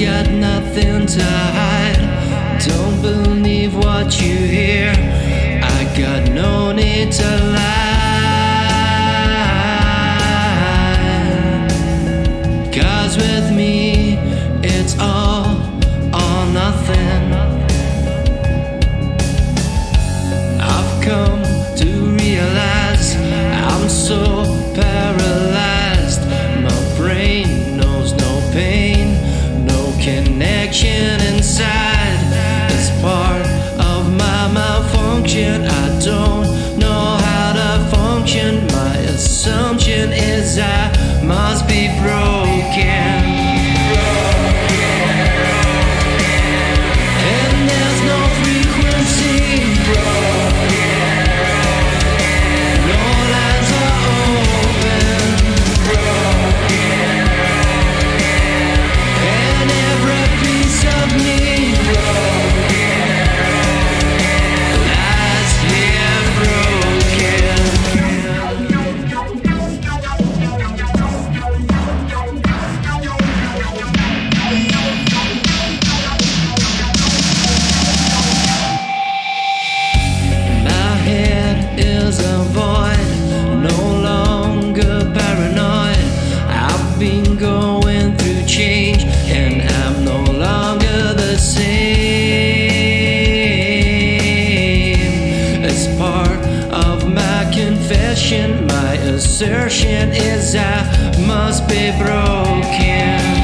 got nothing to hide. Don't believe what you hear. connection. confession, my assertion is I must be broken.